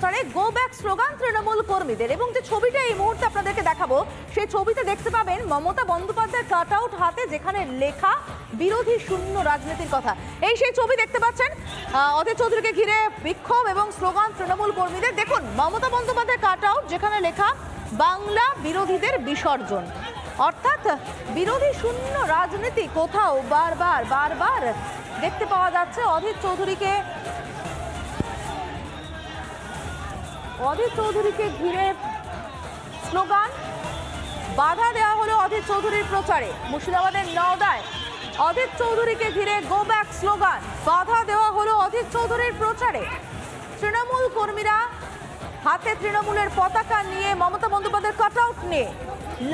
প্রচারে go back slogan Trinamool কর্মীদের। এবং যে ছবিটা এই মুহূর্তে আপনাদেরকে দেখাবো, সেই ছবিতে দেখতে পাবেন মমতা বন্দ্যোপাধ্যায়ের কাট আউট হাতে, যেখানে লেখা বিরোধী শূন্য রাজনীতির কথা। এই সেই ছবি দেখতে পাচ্ছেন অধীর চৌধুরীকে ঘিরে বিক্ষোভ এবং স্লোগান তৃণমূল কর্মীদের। দেখুন, মমতা বন্দ্যোপাধ্যায় কাট আউট যেখানে লেখা বাংলা বিরোধীদের বিসর্জন। অর্থাৎ বিরোধী শূন্য রাজনীতি কোথাও বারবার বারবার দেখতে পাওয়া যাচ্ছে অধীর চৌধুরীকে অধীর চৌধুরীকে ঘিরে স্লোগান। বাধা দেওয়া হলো অধীর চৌধুরীর প্রচারে। মুর্শিদাবাদের নওদায় অধীর চৌধুরীকে ঘিরে গো ব্যাক স্লোগান। বাধা দেওয়া হলো অধীর চৌধুরীর প্রচারে। তৃণমূল কর্মীরা হাতে তৃণমূলের পতাকা নিয়ে মমতা বন্দ্যোপাধ্যায়ের কাট আউট নিয়ে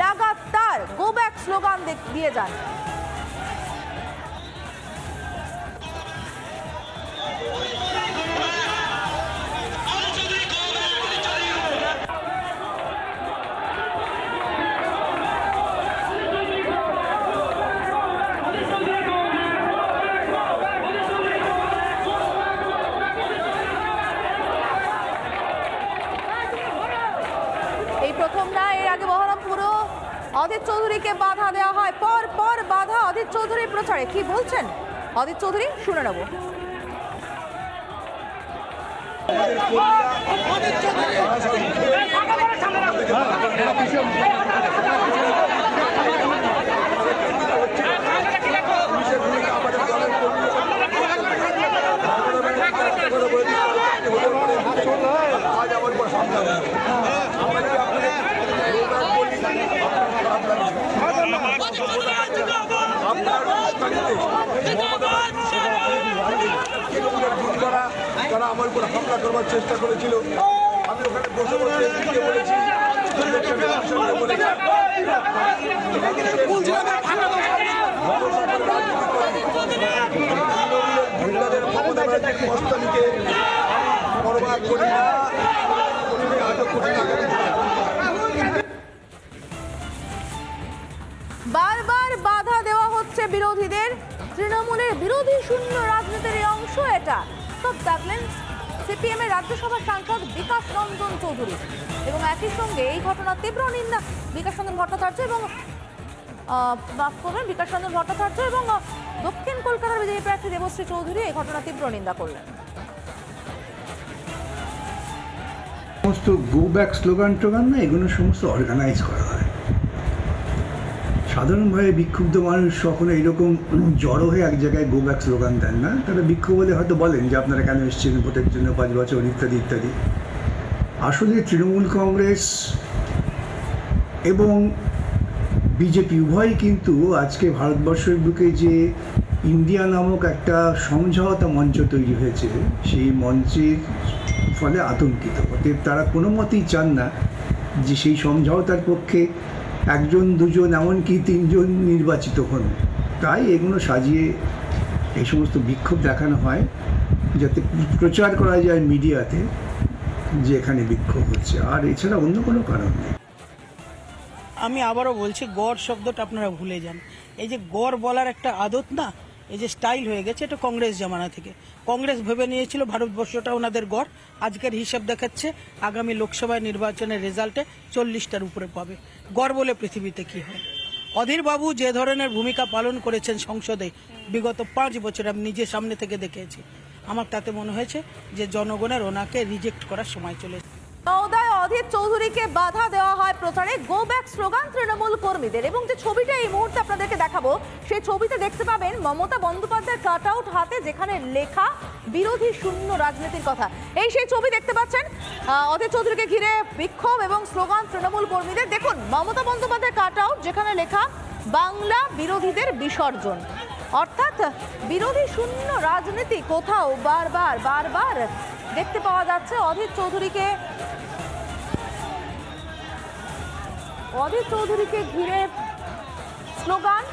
লাগাতার গো ব্যাক স্লোগান দিয়ে যান। অধীর চৌধুরীকে বাধা দেওয়া হয়। পর পর বাধা অদিত চৌধুরীর প্রচারে। কি বলছেন? অদিত চৌধুরী, শুনে নেব। তারা আমার উপর হামলা করবার চেষ্টা করেছিল আমি ওখানে বসে বসে এমপিকে বলেছি ইলেকশনের আসনে বিরোধীদের, তৃণমূলের বিরোধী শূন্য রাজনীতির অংশ এটা। সব দেখলেন সিপিএম এর রাজ্যসভার সাংসদ বিকাশ রঞ্জন চৌধুরী। এবং একই সঙ্গে এই ঘটনার তীব্র নিন্দা বিকাশ রঞ্জন ভট্টাচার্য এবং মাফ করবেন, বিকাশ রঞ্জন ভট্টাচার্য এবং দক্ষিণ কলকাতার বিজেপি প্রার্থী দেবশ্রী চৌধুরী এই ঘটনা তীব্র নিন্দা করলেন। সমস্ত গো ব্যাক স্লোগান টোগান না, এগুলো সমস্ত অর্গানাইজ করা। সাধারণভাবে বিক্ষুব্ধ মানুষ কখনো এরকম জড়ো হয়ে এক জায়গায় গো ব্যাক স্লোগান দেন না? তারা বিক্ষোভ হয়তো বলেন যে আপনারা কেন এসেছেন ভোটের জন্য পাঁচ বছর, ইত্যাদি ইত্যাদি। আসলে তৃণমূল কংগ্রেস এবং বিজেপি উভয়ই কিন্তু আজকে ভারতবর্ষের বুকে যে ইন্ডিয়া নামক একটা সমঝোতা মঞ্চ তৈরি হয়েছে, সেই মঞ্চের ফলে আতঙ্কিত। অতএব তারা কোনো মতেই চান না যে সেই সমঝোতার পক্ষে একজন, দুজন, এমনকি তিনজন নির্বাচিত হন। তাই এগুলো সাজিয়ে এই সমস্ত বিক্ষোভ দেখানো হয়, যাতে প্রচার করা যায় মিডিয়াতে যে এখানে বিক্ষোভ হচ্ছে। আর এছাড়া অন্য কোনো কারণ নেই। আমি আবারও বলছি, গড় শব্দটা আপনারা ভুলে যান। এই যে গড় বলার একটা আদত না এই যে স্টাইল হয়ে গেছে, এটা কংগ্রেস জামানা থেকে। কংগ্রেস ভেবে নিয়েছিল ভারতবর্ষটা ওনাদের গড়, আজকের হিসাব দেখাচ্ছে আগামী লোকসভা নির্বাচনের রেজাল্টে চল্লিশটার উপরে পাবে। গড় বলে পৃথিবীতে কি হয়? অধীর বাবু যে ধরনের ভূমিকা পালন করেছেন সংসদে, বিগত পাঁচ বছর আমি নিজে সামনে থেকে দেখেছি। আমার তাতে মনে হয়েছে যে জনগণের ওনাকে রিজেক্ট করার সময় চলেছে অধীর চৌধুরীকে বাধা দেওয়া হয় প্রচারে। গো ব্যাক স্লোগান তৃণমূল কর্মীদের। এবং যে ছবিটা এই মুহূর্তে আপনাদেরকে দেখাবো, সেই ছবিতে দেখতে পাবেন মমতা বন্দ্যোপাধ্যায়ের কাট আউট হাতে, যেখানে লেখা বিরোধী শূন্য রাজনীতির কথা। এই সেই ছবি দেখতে পাচ্ছেন অধীর চৌধুরীকে ঘিরে বিক্ষোভ এবং স্লোগান তৃণমূল কর্মীদের। দেখুন, মমতা বন্দ্যোপাধ্যায়ের কাট আউট, যেখানে লেখা, বাংলা বিরোধীদের বিসর্জন। অর্থাৎ বিরোধী শূন্য রাজনীতি কোথাও বারবার বারবার দেখতে পাওয়া যাচ্ছে অধীর চৌধুরীকে অধীর চৌধুরীকে ঘিরে স্লোগান।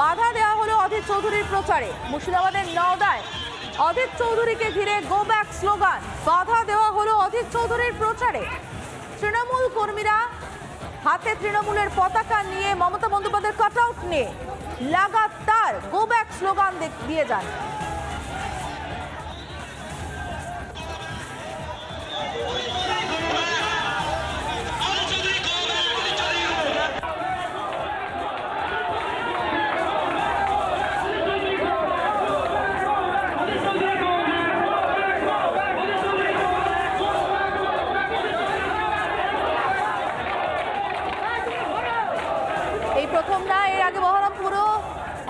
বাধা দেওয়া হলো অধীর চৌধুরীর প্রচারে। মুর্শিদাবাদের নওদায় অধীর চৌধুরীকে ঘিরে গো ব্যাক স্লোগান। বাধা দেওয়া হলো অধীর চৌধুরীর প্রচারে। তৃণমূল কর্মীরা হাতে তৃণমূলের পতাকা নিয়ে মমতা বন্দ্যোপাধ্যায়ের কাট আউট নিয়ে লাগাতার গো ব্যাক স্লোগান দিয়ে যান। প্রথম রায় এর আগে বহরমপুরও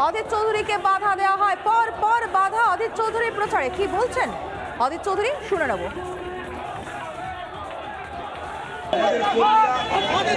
অধীর চৌধুরীকে বাধা দেওয়া হয়। পর পর বাধা অধীর চৌধুরীর প্রচারে। কি বলছেন? অধীর চৌধুরী, শুনে নেব। আমাদের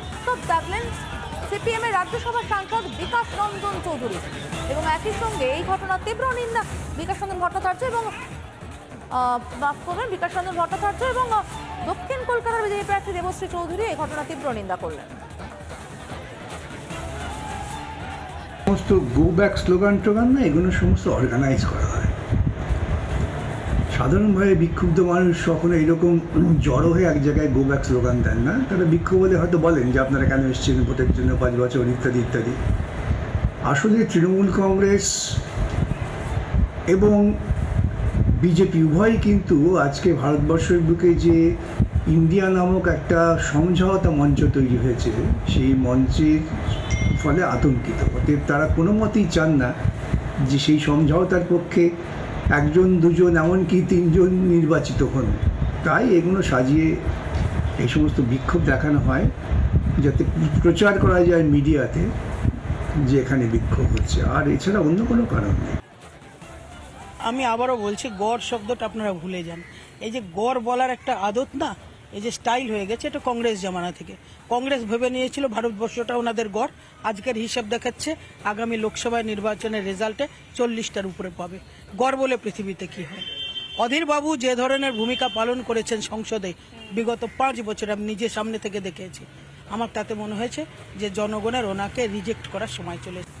দেখলেন সিপিএম এর রাজ্যসভার সাংসদ বিকাশ রঞ্জন চৌধুরী। এবং একই সঙ্গে এই ঘটনার তীব্র নিন্দা বিকাশ রঞ্জন ভট্টাচার্য এবং মাফ করবেন বিকাশ রঞ্জন ভট্টাচার্য এবং দক্ষিণ কলকাতার বিজেপি প্রার্থী দেবশ্রী চৌধুরী এই ঘটনা তীব্র নিন্দা করলেন। সমস্ত গো ব্যাক স্লোগান টোগান না, এগুলো সমস্ত অর্গানাইজ করা হয়। সাধারণভাবে বিক্ষুব্ধ মানুষ কখনো এরকম জড়ো হয়ে এক জায়গায় গো ব্যাক স্লোগান দেন না। তারা বিক্ষোভ বলে হয়তো বলেন যে আপনারা কেন এসেছেন ভোটের জন্য পাঁচ বছর ইত্যাদি ইত্যাদি। আসলে তৃণমূল কংগ্রেস এবং বিজেপি উভয়ই কিন্তু আজকে ভারতবর্ষের বুকে যে ইন্ডিয়া নামক একটা সমঝোতা মঞ্চ তৈরি হয়েছে, সেই মঞ্চের ফলে আতঙ্কিত। অতএব তারা কোনো মতেই চান না যে সেই সমঝোতার পক্ষে একজন, দুজন, এমনকি তিনজন নির্বাচিত হন। তাই এগুলো সাজিয়ে এই সমস্ত বিক্ষোভ দেখানো হয়, যাতে প্রচার করা যায় মিডিয়াতে যে এখানে বিক্ষোভ হচ্ছে। আর এছাড়া অন্য কোনো কারণ নেই। আমি আবারও বলছি, গড় শব্দটা আপনারা ভুলে যান। এই যে গড় বলার একটা আদত না এই যে স্টাইল হয়ে গেছে, এটা কংগ্রেস জামানা থেকে। কংগ্রেস ভেবে নিয়েছিল ভারতবর্ষটা ওনাদের গড়। আজকের হিসাব দেখাচ্ছে আগামী লোকসভা নির্বাচনের রেজাল্টে চল্লিশটার উপরে পাবে। গড় বলে পৃথিবীতে কি হয়? অধীর বাবু যে ধরনের ভূমিকা পালন করেছেন সংসদে, বিগত পাঁচ বছর আমি নিজে সামনে থেকে দেখেছি। আমার তাতে মনে হয়েছে যে জনগণের ওনাকে রিজেক্ট করার সময় চলে এসেছে।